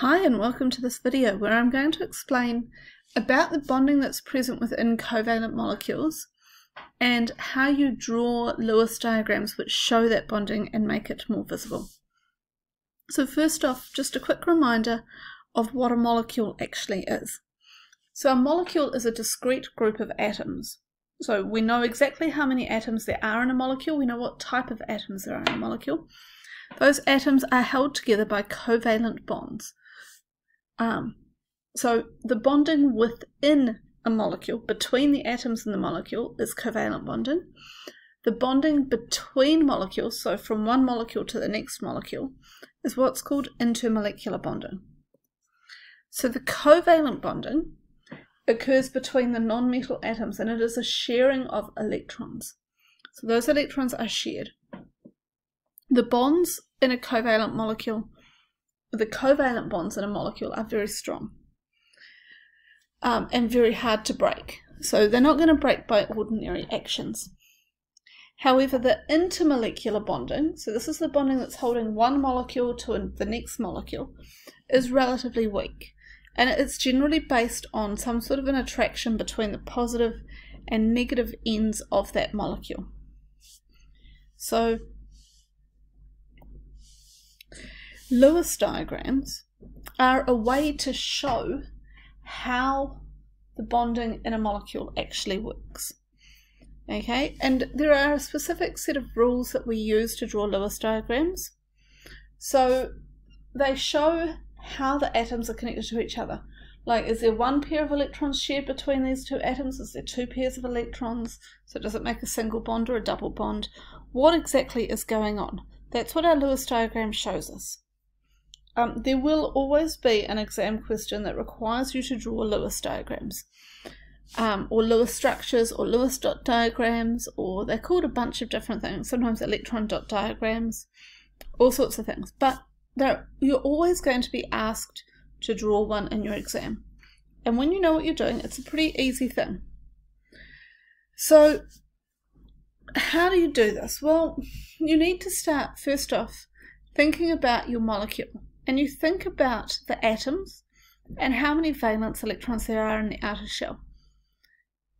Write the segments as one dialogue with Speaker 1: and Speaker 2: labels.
Speaker 1: Hi and welcome to this video where I'm going to explain about the bonding that's present within covalent molecules and how you draw Lewis diagrams which show that bonding and make it more visible. So first off, just a quick reminder of what a molecule actually is. So a molecule is a discrete group of atoms. So we know exactly how many atoms there are in a molecule, we know what type of atoms there are in a molecule. Those atoms are held together by covalent bonds. Um, so the bonding within a molecule, between the atoms in the molecule, is covalent bonding. The bonding between molecules, so from one molecule to the next molecule, is what's called intermolecular bonding. So the covalent bonding occurs between the non-metal atoms and it is a sharing of electrons. So those electrons are shared. The bonds in a covalent molecule the covalent bonds in a molecule are very strong um, and very hard to break. So they're not going to break by ordinary actions. However, the intermolecular bonding, so this is the bonding that's holding one molecule to the next molecule, is relatively weak. And it's generally based on some sort of an attraction between the positive and negative ends of that molecule. So Lewis diagrams are a way to show how the bonding in a molecule actually works. Okay, and there are a specific set of rules that we use to draw Lewis diagrams. So they show how the atoms are connected to each other. Like, is there one pair of electrons shared between these two atoms? Is there two pairs of electrons? So does it make a single bond or a double bond? What exactly is going on? That's what our Lewis diagram shows us. Um, there will always be an exam question that requires you to draw Lewis diagrams. Um, or Lewis structures or Lewis dot diagrams or they're called a bunch of different things. Sometimes electron dot diagrams all sorts of things. But you're always going to be asked to draw one in your exam. And when you know what you're doing it's a pretty easy thing. So how do you do this? Well you need to start first off thinking about your molecule and you think about the atoms and how many valence electrons there are in the outer shell.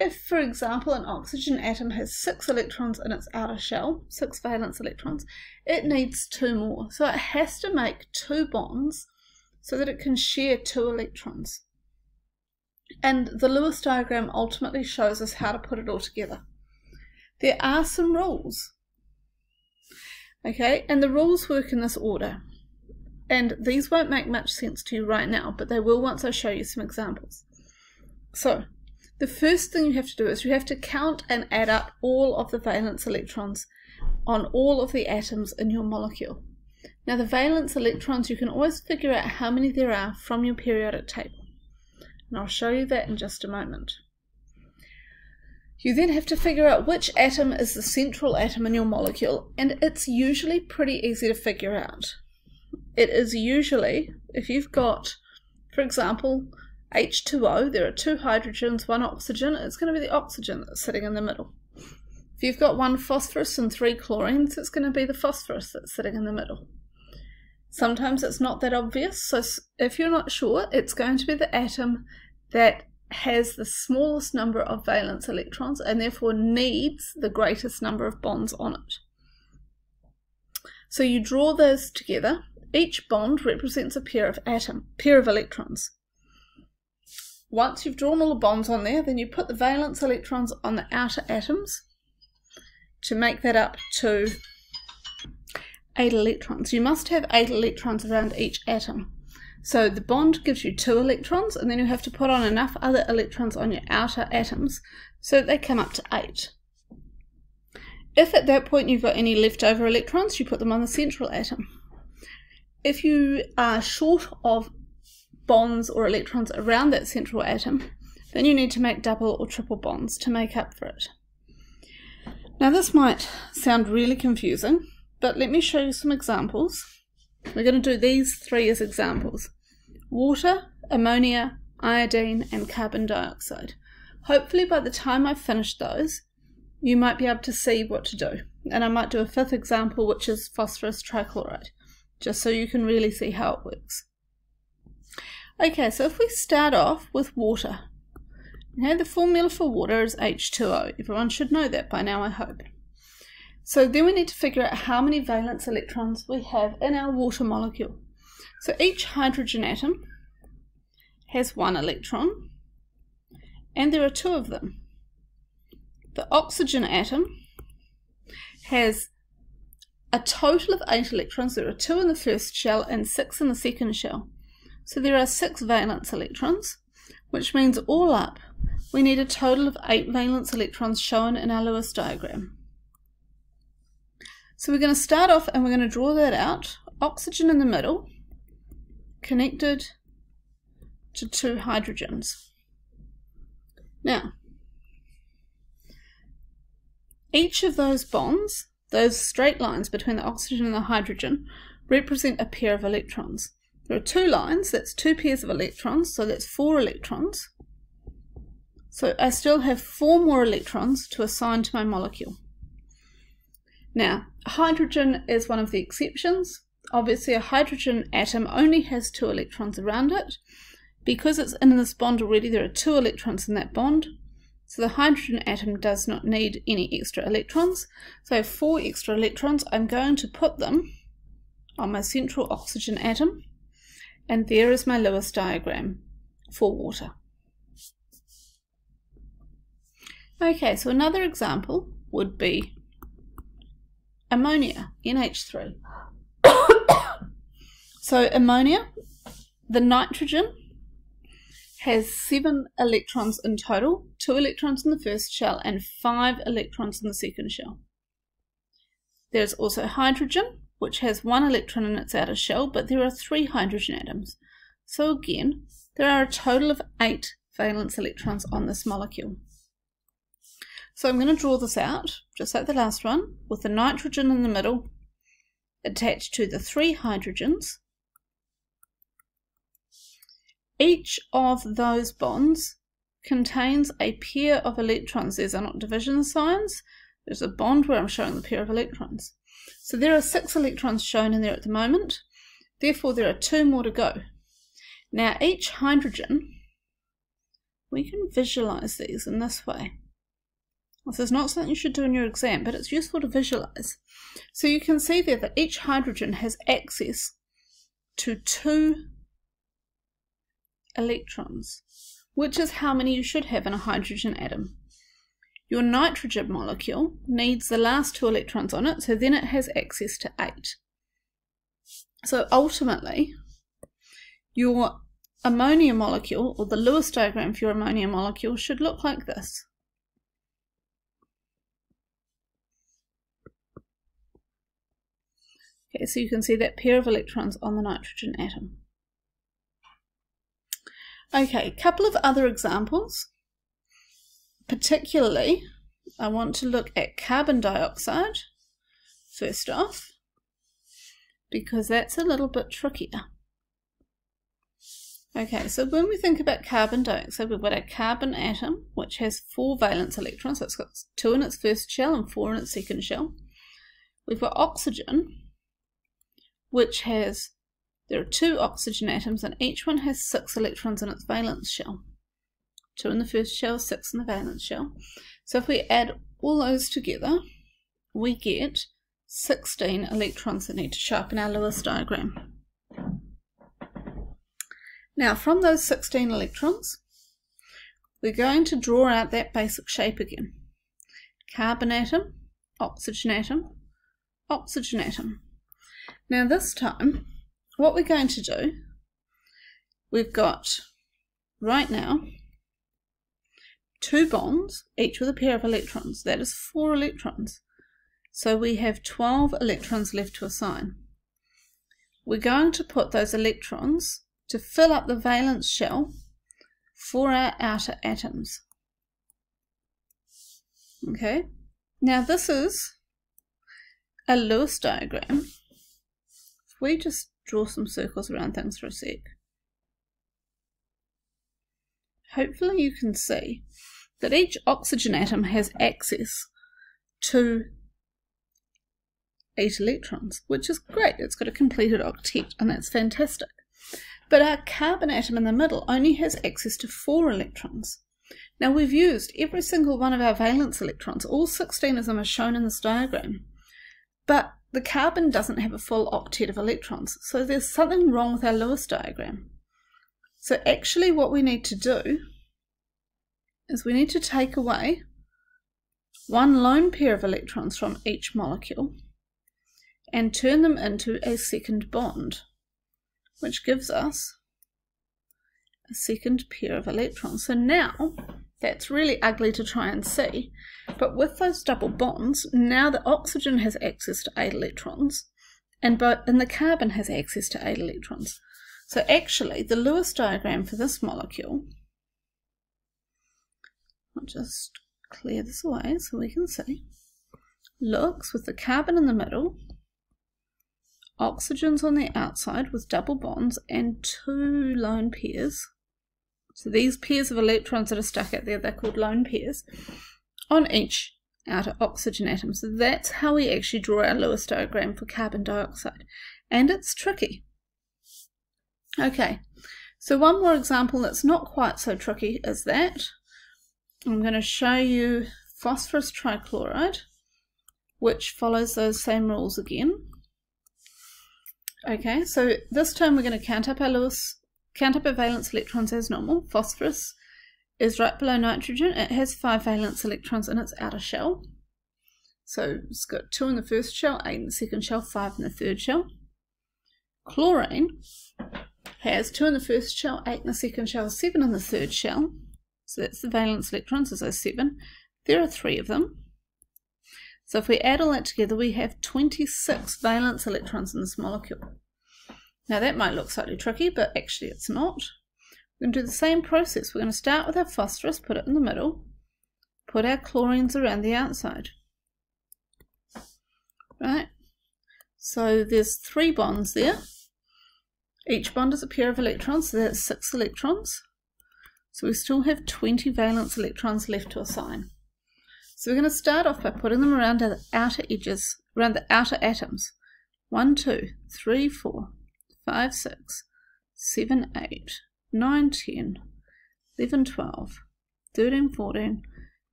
Speaker 1: If, for example, an oxygen atom has six electrons in its outer shell, six valence electrons, it needs two more. So it has to make two bonds so that it can share two electrons. And the Lewis diagram ultimately shows us how to put it all together. There are some rules. Okay, and the rules work in this order. And these won't make much sense to you right now, but they will once I show you some examples. So, the first thing you have to do is you have to count and add up all of the valence electrons on all of the atoms in your molecule. Now the valence electrons, you can always figure out how many there are from your periodic table. And I'll show you that in just a moment. You then have to figure out which atom is the central atom in your molecule, and it's usually pretty easy to figure out it is usually, if you've got, for example, H2O, there are two hydrogens, one oxygen, it's going to be the oxygen that's sitting in the middle. If you've got one phosphorus and three chlorines, it's going to be the phosphorus that's sitting in the middle. Sometimes it's not that obvious, so if you're not sure, it's going to be the atom that has the smallest number of valence electrons and therefore needs the greatest number of bonds on it. So you draw those together each bond represents a pair of atom, pair of electrons. Once you've drawn all the bonds on there, then you put the valence electrons on the outer atoms to make that up to 8 electrons. You must have 8 electrons around each atom. So the bond gives you 2 electrons, and then you have to put on enough other electrons on your outer atoms so that they come up to 8. If at that point you've got any leftover electrons, you put them on the central atom. If you are short of bonds or electrons around that central atom, then you need to make double or triple bonds to make up for it. Now this might sound really confusing, but let me show you some examples. We're going to do these three as examples. Water, ammonia, iodine and carbon dioxide. Hopefully by the time I've finished those, you might be able to see what to do. And I might do a fifth example, which is phosphorus trichloride just so you can really see how it works. Okay, so if we start off with water, okay, the formula for water is H2O. Everyone should know that by now, I hope. So then we need to figure out how many valence electrons we have in our water molecule. So each hydrogen atom has one electron, and there are two of them. The oxygen atom has a total of eight electrons. There are two in the first shell and six in the second shell. So there are six valence electrons, which means all up we need a total of eight valence electrons shown in our Lewis diagram. So we're going to start off and we're going to draw that out. Oxygen in the middle, connected to two hydrogens. Now, each of those bonds, those straight lines between the oxygen and the hydrogen, represent a pair of electrons. There are two lines, that's two pairs of electrons, so that's four electrons. So I still have four more electrons to assign to my molecule. Now, hydrogen is one of the exceptions. Obviously, a hydrogen atom only has two electrons around it. Because it's in this bond already, there are two electrons in that bond. So the hydrogen atom does not need any extra electrons. So four extra electrons. I'm going to put them on my central oxygen atom. And there is my Lewis diagram for water. Okay, so another example would be ammonia, NH3. so ammonia, the nitrogen has seven electrons in total, two electrons in the first shell and five electrons in the second shell. There's also hydrogen, which has one electron in its outer shell, but there are three hydrogen atoms. So again, there are a total of eight valence electrons on this molecule. So I'm going to draw this out, just like the last one, with the nitrogen in the middle attached to the three hydrogens. Each of those bonds contains a pair of electrons. These are not division signs. There's a bond where I'm showing the pair of electrons. So there are six electrons shown in there at the moment. Therefore, there are two more to go. Now, each hydrogen, we can visualize these in this way. This is not something you should do in your exam, but it's useful to visualize. So you can see there that each hydrogen has access to two electrons, which is how many you should have in a hydrogen atom. Your nitrogen molecule needs the last two electrons on it, so then it has access to eight. So ultimately, your ammonia molecule, or the Lewis diagram for your ammonia molecule, should look like this. Okay, so you can see that pair of electrons on the nitrogen atom. Okay, a couple of other examples. Particularly, I want to look at carbon dioxide first off, because that's a little bit trickier. Okay, so when we think about carbon dioxide, we've got a carbon atom, which has four valence electrons, so it's got two in its first shell and four in its second shell. We've got oxygen, which has, there are two oxygen atoms and each one has six electrons in its valence shell. Two in the first shell, six in the valence shell. So if we add all those together, we get 16 electrons that need to show up in our Lewis diagram. Now from those 16 electrons, we're going to draw out that basic shape again. Carbon atom, oxygen atom, oxygen atom. Now this time, what we're going to do, we've got right now two bonds, each with a pair of electrons. That is four electrons. So we have 12 electrons left to assign. We're going to put those electrons to fill up the valence shell for our outer atoms. Okay, now this is a Lewis diagram we just draw some circles around things for a sec. Hopefully you can see that each oxygen atom has access to eight electrons, which is great. It's got a completed octet, and that's fantastic. But our carbon atom in the middle only has access to four electrons. Now we've used every single one of our valence electrons, all 16 of them are shown in this diagram. But the carbon doesn't have a full octet of electrons, so there's something wrong with our Lewis diagram. So actually what we need to do is we need to take away one lone pair of electrons from each molecule and turn them into a second bond, which gives us a second pair of electrons. So now, that's really ugly to try and see, but with those double bonds, now the oxygen has access to 8 electrons, and, and the carbon has access to 8 electrons. So actually, the Lewis diagram for this molecule, I'll just clear this away so we can see, looks with the carbon in the middle, oxygens on the outside with double bonds, and two lone pairs. So these pairs of electrons that are stuck out there, they're called lone pairs, on each outer oxygen atom. So that's how we actually draw our Lewis diagram for carbon dioxide. And it's tricky. Okay, so one more example that's not quite so tricky as that. I'm going to show you phosphorus trichloride, which follows those same rules again. Okay, so this time we're going to count up our Lewis, count up valence electrons as normal. Phosphorus is right below nitrogen. It has five valence electrons in its outer shell. So it's got two in the first shell, eight in the second shell, five in the third shell. Chlorine has two in the first shell, eight in the second shell, seven in the third shell. So that's the valence electrons, as those seven. There are three of them. So if we add all that together, we have 26 valence electrons in this molecule. Now that might look slightly tricky, but actually it's not. We're going to do the same process. We're going to start with our phosphorus, put it in the middle, put our chlorines around the outside. Right? So there's three bonds there. Each bond is a pair of electrons, so that's six electrons. So we still have 20 valence electrons left to assign. So we're going to start off by putting them around the outer edges, around the outer atoms. 1, 2, 3, 4, 5, 6, 7, 8, 9, 10, 11, 12, 13, 14,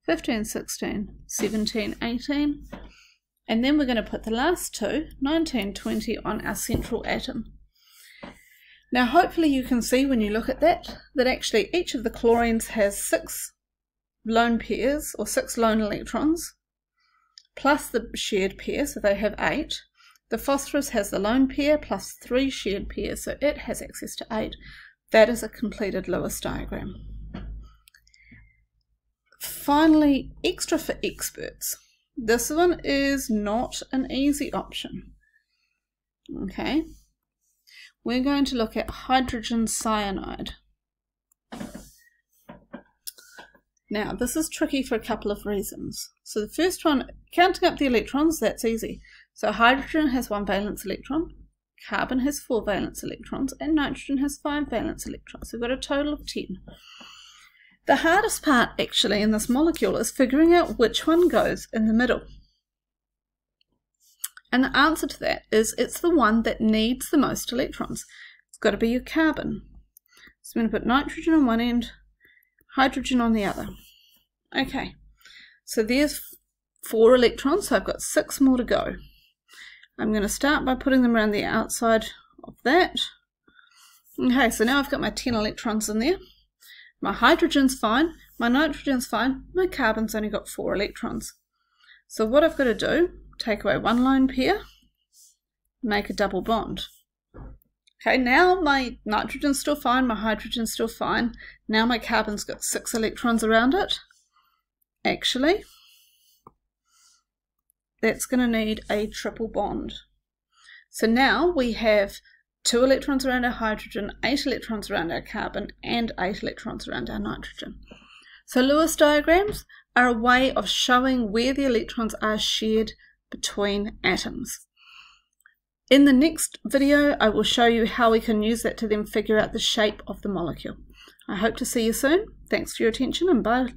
Speaker 1: 15, 16, 17, 18. And then we're going to put the last two, 19, 20, on our central atom. Now hopefully you can see when you look at that, that actually each of the chlorines has six lone pairs, or six lone electrons, plus the shared pair, so they have eight. The phosphorus has the lone pair plus three shared pairs, so it has access to eight. That is a completed Lewis diagram. Finally, extra for experts. This one is not an easy option. Okay, we're going to look at hydrogen cyanide. Now, this is tricky for a couple of reasons. So the first one, counting up the electrons, that's easy. So hydrogen has one valence electron, carbon has four valence electrons, and nitrogen has five valence electrons. So we've got a total of 10. The hardest part, actually, in this molecule is figuring out which one goes in the middle. And the answer to that is it's the one that needs the most electrons. It's got to be your carbon. So I'm going to put nitrogen on one end, hydrogen on the other. Okay, so there's four electrons, so I've got six more to go. I'm going to start by putting them around the outside of that. Okay, so now I've got my 10 electrons in there. My hydrogen's fine, my nitrogen's fine, my carbon's only got four electrons. So what I've got to do take away one lone pair, make a double bond. Okay, now my nitrogen's still fine, my hydrogen's still fine. Now my carbon's got six electrons around it. Actually, that's going to need a triple bond. So now we have two electrons around our hydrogen, eight electrons around our carbon, and eight electrons around our nitrogen. So Lewis diagrams are a way of showing where the electrons are shared between atoms. In the next video, I will show you how we can use that to then figure out the shape of the molecule. I hope to see you soon. Thanks for your attention and bye.